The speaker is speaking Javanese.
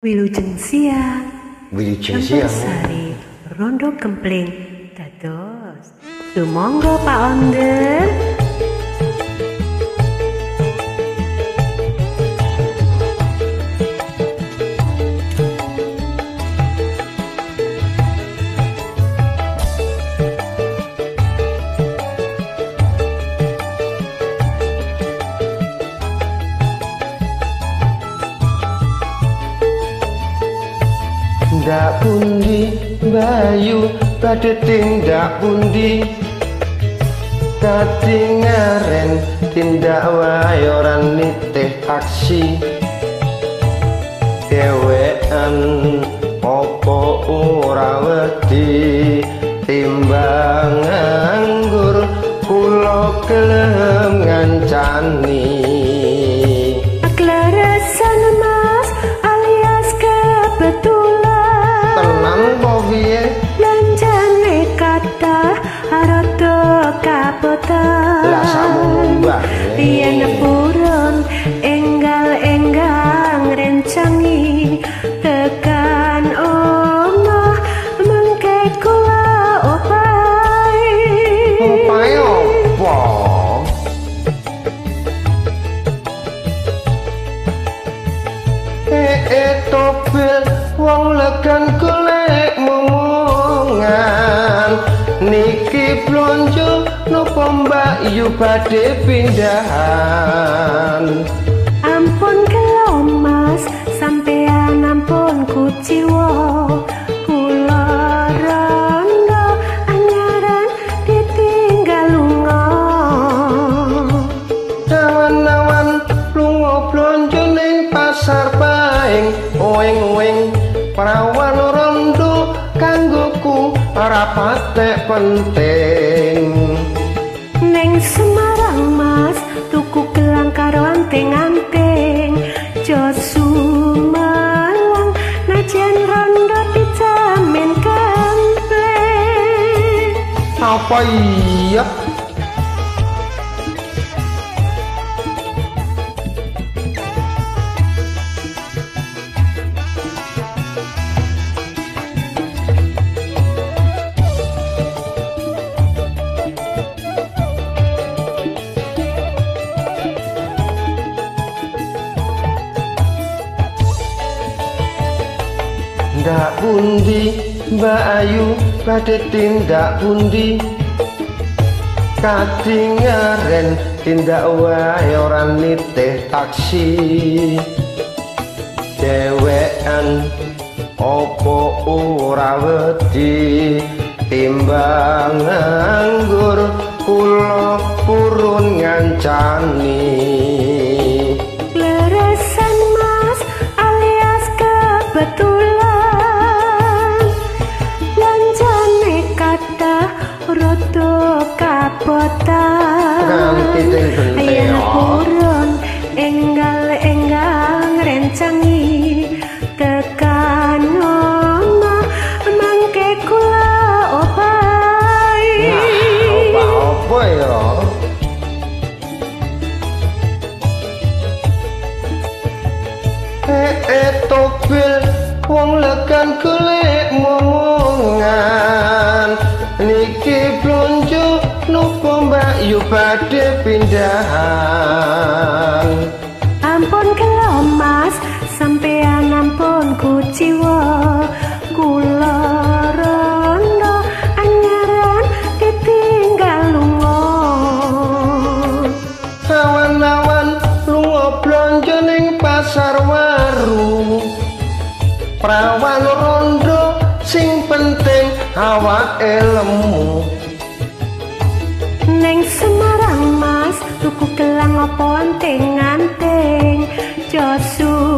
Wilujeng siang. Wilujeng siang. Sari Rondo Kempling dados. Sumangga Pak Onder. Tindak pundi bayu badhe tindak pundi? Katingaren tindak wae ora nitih taksi dewean opo wedi? Timbang nganggur kula gelem eh topil wong legan golek momongan. Niki blonjo nopo mbak yu badhe pindahan? Ampun kelo mas sampean prawan rondo kanggoku ora patek penting. Neng Semarang Mas tuku gelang karo anting-anting. Josu malang najen rondo dijamin kempleng Apa iya? Tindak pundi? Mbak Ayu badhe tindak pundi? Katingaren tindak wae ora nitih taksi. Dewean opo ora wedi? Timbang nganggur kula purun ngancani Nganti ting Ayen benteo purun enggal-enggal rencangi tekan omah mangke kula opai. Apa-apa ya. Eh eh topil wong lekan golek momongan badhe pindahan Ampun kelo mas sampean ampun kuciwa. Kula rondo anyaran ditinggal lunga. Awan-awan lunga blonjo ning pasar waru. Prawan rondo sing penting awake lemu. Neng gelang apa anting-anting Josu